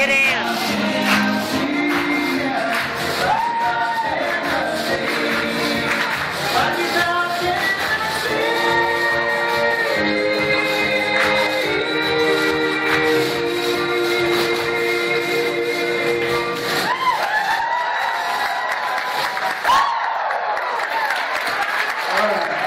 Get in. All right.